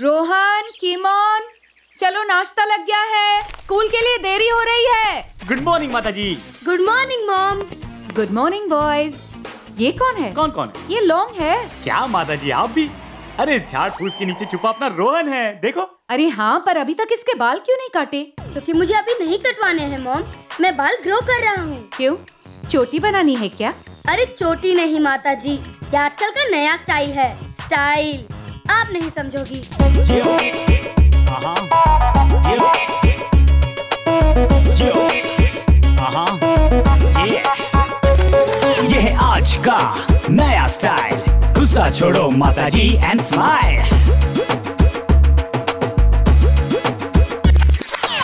रोहन कीमोन चलो नाश्ता लग गया है। स्कूल के लिए देरी हो रही है। गुड मॉर्निंग माता जी good morning mom good morning boys ये कौन है? कौन कौन? है ये लॉन्ग है। क्या माता जी आप भी? अरे झाड़ फूस के नीचे छुपा अपना रोहन है। देखो। अरे हाँ पर अभी तक इसके बाल क्यों नहीं काटे? क्योंकि तो मुझे अभी नहीं कटवाने हैं मॉम मैं बाल ग्रो कर रहा हूँ। क्यों? चोटी बनानी है क्या? अरे चोटी नहीं माता जी ये आजकल का नया स्टाइल है। स्टाइल आप नहीं समझोगी। ये है आज का नया स्टाइल। गुस्सा छोड़ो माता जी एंड स्माइल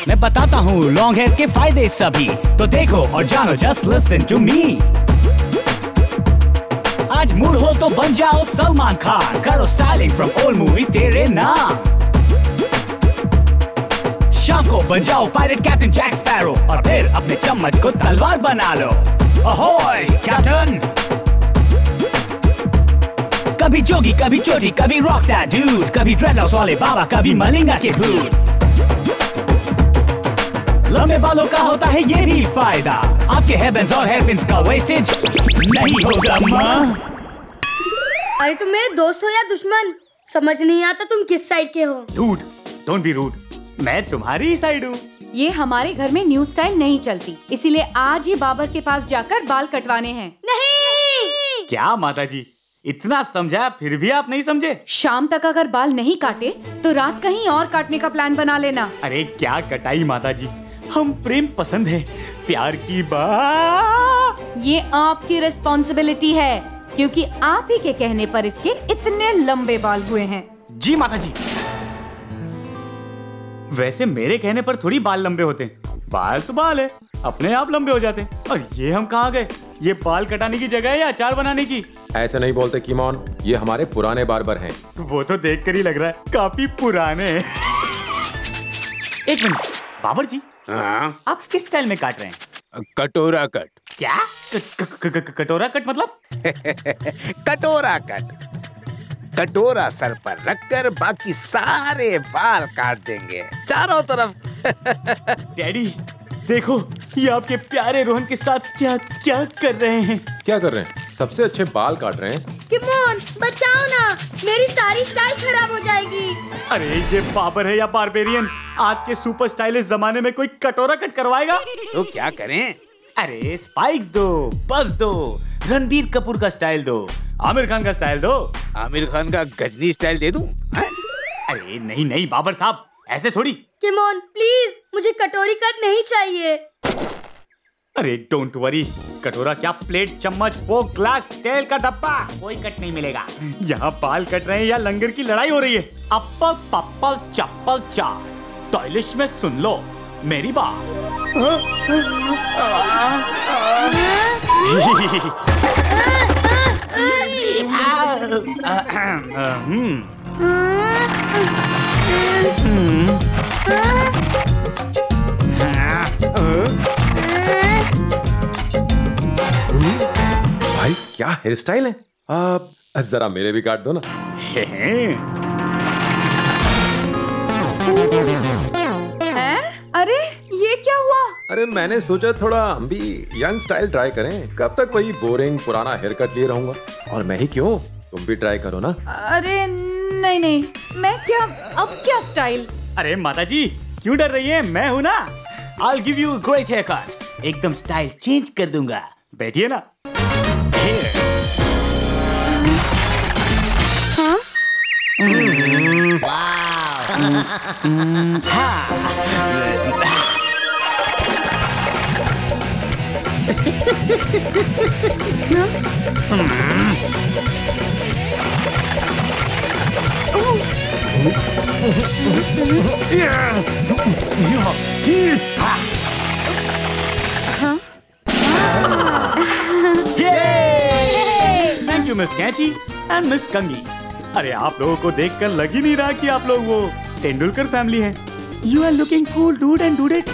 मैं बताता हूँ लॉन्ग हेयर के फ़ायदे सभी। तो देखो और जानो जस्ट लिसन टू मी आज मूड हो तो बन जाओ सलमान खान। करो स्टाइलिंग फ्रॉम ओल्ड मूवी तेरे नाम। शाम को बन जाओ पायरेट कैप्टन जैक स्पैरो और फिर अपने चम्मच को तलवार बना लो। अहोय कैप्टन कभी जोगी, कभी चोटी, कभी रॉक डूड कभी ड्रेडलॉक्स वाले बाबा, कभी मलिंगा के भूत। लंबे बालों का होता है ये भी फ़ायदा। आपके हेयर बैंड्स और हेयर पिन्स का वेस्टेज नहीं होगा, माँ। अरे तुम मेरे दोस्त हो या दुश्मन? समझ नहीं आता तुम किस साइड के हो। डूड डोंट बी रूड मैं तुम्हारी साइड हूँ। ये हमारे घर में न्यू स्टाइल नहीं चलती। इसीलिए आज ही बाबर के पास जाकर बाल कटवाने हैं। नहीं। क्या माता जी इतना समझाया फिर भी आप नहीं समझे? शाम तक अगर बाल नहीं काटे तो रात कहीं और काटने का प्लान बना लेना। अरे क्या कटाई माता जी हम प्रेम पसंद है। प्यार की बात। ये आपकी रिस्पॉन्सिबिलिटी है। क्योंकि आप ही के कहने पर इसके इतने लंबे बाल हुए हैं। जी माता जी वैसे मेरे कहने पर थोड़ी बाल लंबे होते हैं। बाल तो बाल है अपने आप लंबे हो जाते हैं। और ये हम कहाँ गए? ये बाल कटाने की जगह है या अचार बनाने की? ऐसे नहीं बोलते किमोन ये हमारे पुराने बार्बर हैं। वो तो देख कर ही लग रहा है काफ़ी पुराने एक मिनट बाबर जी हाँ? आप किस स्टाइल में काट रहे हैं? कटोरा कट। क्या? कटोरा कट मतलब? कटोरा कट। कटोरा सर पर रखकर बाकी सारे बाल काट देंगे। चारों तरफ़। डैडी देखो ये आपके प्यारे रोहन के साथ क्या क्या कर रहे हैं? क्या कर रहे हैं? सबसे अच्छे बाल काट रहे हैं। किमोन बचाओ ना। मेरी सारी स्टाइल खराब हो जाएगी। अरे ये बाबर है या बारबेरियन आज के सुपर स्टाइलिश जमाने में कोई कटोरा कट करवाएगा? तो क्या करें? अरे स्पाइक्स दो बस दो रणबीर कपूर का स्टाइल दो आमिर खान का स्टाइल दो। आमिर खान का गजनी स्टाइल दे दूँ? अरे नहीं नहीं बाबर साहब ऐसे थोड़ी। किमोन प्लीज़ मुझे कटोरी कट नहीं चाहिए। अरे डोंट वरी कटोरा क्या प्लेट चम्मच फोक ग्लास तेल का डब्बा कोई कट नहीं मिलेगा। यहाँ बाल कट रहे हैं या लंगर की लड़ाई हो रही है? अप्पल पप्पल चप्पल चा टॉयलिश में सुन लो मेरी बात। भाई क्या हेयर स्टाइल है? आप जरा मेरे भी काट दो ना। ये क्या हुआ? अरे मैंने सोचा थोड़ा हम भी यंग स्टाइल ट्राई करें। कब तक वही बोरिंग पुराना हेयर कट लिए रहूँगा? और मैं ही क्यों? तुम भी ट्राई करो ना। अरे नहीं नहीं। मैं क्या अब क्या स्टाइल अरे माता जी क्यों डर रही है? मैं हूँ ना। I give you great hair cut एकदम स्टाइल चेंज कर दूँगा। बैठिए ना। Thank you miss Kainchi and miss Kanghi अरे, आप लोगों को देखकर लग ही नहीं रहा कि आप लोग वो तेंदुलकर फैमिली है। You are looking cool dude and dude it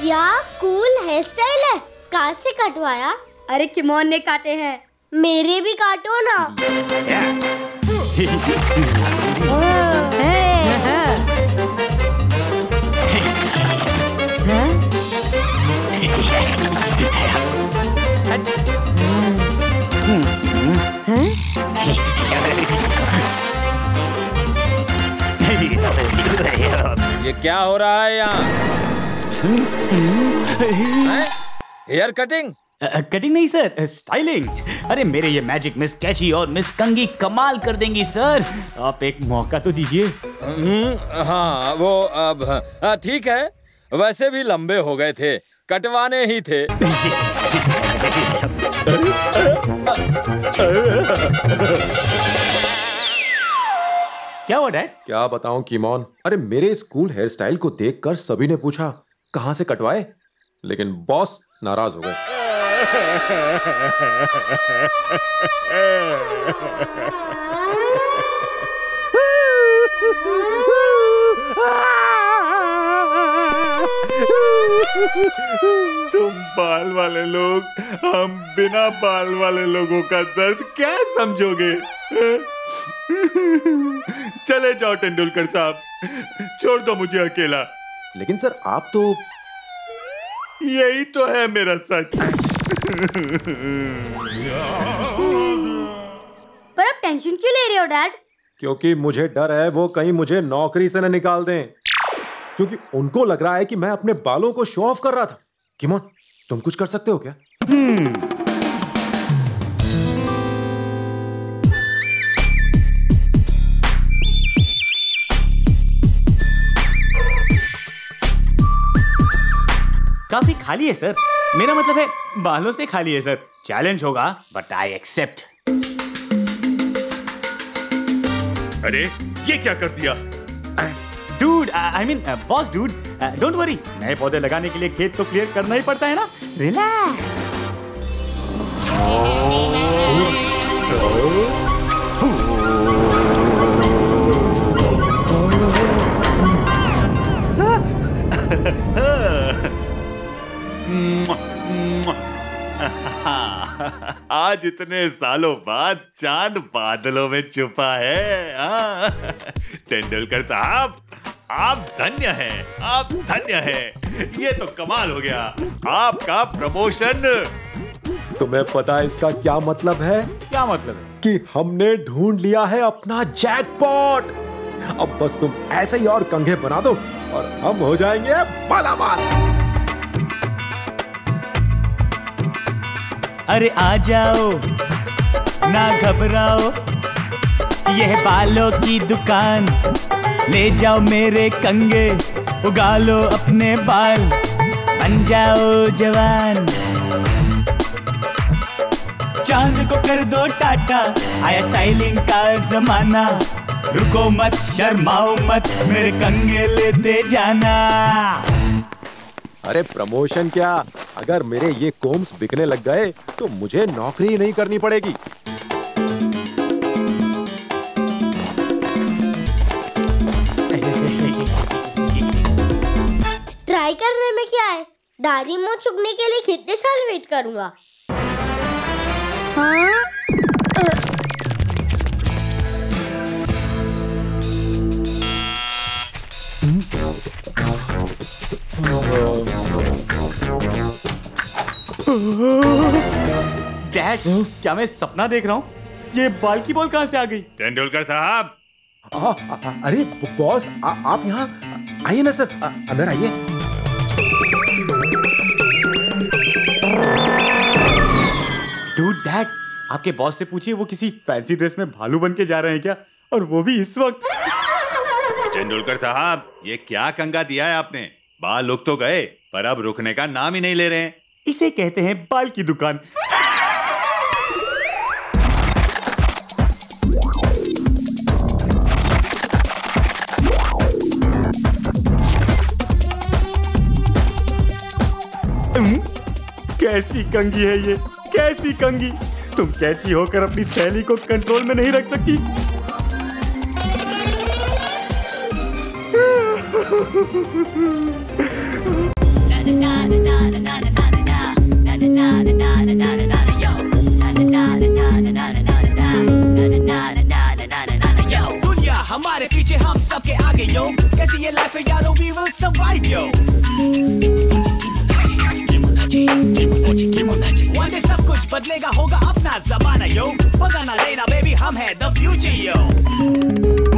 क्या कूल हेयर स्टाइल है? कहाँ से कटवाया। अरे किमोन ने काटे हैं। मेरे भी काटो ना। ये क्या हो रहा है यहाँ? Hair cutting? कटिंग नहीं सर स्टाइलिंग। अरे मेरे ये मैजिक मिस कैची और मिस कंगी कमाल कर देंगी सर। आप एक मौका तो दीजिए। हाँ वो अब हाँ, ठीक है। वैसे भी लंबे हो गए थे कटवाने ही थे। क्या हुआ डैड? क्या बताऊँ कीमोन? अरे मेरे स्कूल हेयर स्टाइल को देखकर सभी ने पूछा कहाँ से कटवाए? लेकिन बॉस नाराज़ हो गए। तुम बाल वाले लोग, हम बिना बाल वाले लोगों का दर्द क्या समझोगे? चले जाओ तेंदुलकर साहब, छोड़ दो मुझे अकेला। लेकिन सर आप तो यही तो है मेरा सच। पर आप टेंशन क्यों ले रहे हो डैड क्योंकि मुझे डर है वो कहीं मुझे नौकरी से न निकाल दें। क्योंकि उनको लग रहा है कि मैं अपने बालों को शो ऑफ़ कर रहा था। किमोन तुम कुछ कर सकते हो क्या? काफ़ी खाली है सर। मेरा मतलब है बालों से खाली है सर। चैलेंज होगा बट आई एक्सेप्ट अरे ये क्या कर दिया? Dude I mean boss dude don't worry नए पौधे लगाने के लिए खेत तो क्लियर करना ही पड़ता है ना? रिलैक्स आज इतने सालों बाद चाँद बादलों में छुपा है। तेंदुलकर साहब आप धन्य हैं आप धन्य हैं। ये तो कमाल हो गया। आपका प्रमोशन। तुम्हें पता है इसका क्या मतलब है? क्या मतलब है? कि हमने ढूंढ लिया है अपना जैकपॉट अब बस तुम ऐसे ही और कंघे बना दो और हम हो जाएँगे मालामाल अरे आ जाओ, ना घबराओ। यह बालों की दुकान, ले जाओ मेरे कंगे, उगा लो अपने बाल, बन जाओ जवान। चाँद को कर दो टाटा, आया स्टाइलिंग का जमाना। रुको मत, शर्माओ मत, मेरे कंगे लेते जाना। अरे प्रमोशन क्या? अगर मेरे ये कोम्स बिकने लग गए तो मुझे नौकरी ही नहीं करनी पड़ेगी। ट्राई करने में क्या है? दाढ़ी मुँह चुगने के लिए कितने साल वेट करूँगा? हाँ? डैड क्या मैं सपना देख रहा हूँ? ये बाल की बॉल कहाँ से आ गई? तेंदुलकर साहब। आ, आ, आ, अरे बॉस आ, आप यहाँ आइए ना सर आ, अंदर आइए। डूड डैड आपके बॉस से पूछिए वो किसी फैंसी ड्रेस में भालू बन के जा रहे हैं क्या? और वो भी इस वक्त। तेंदुलकर साहब ये क्या कंगा दिया है आपने? बाल रुक तो गए पर अब रुकने का नाम ही नहीं ले रहे हैं। इसे कहते हैं बाल की दुकान। कैसी कंगी है ये, कैसी कंगी। तुम कैची होकर अपनी सहेली को कंट्रोल में नहीं रख सकती। हमारे पीछे हम सबके आगे यो कैसी ये लाइफ सब कुछ बदलेगा, होगा अपना जमाना यो पता ना लेना बेबी हम है द फ्यूचर यो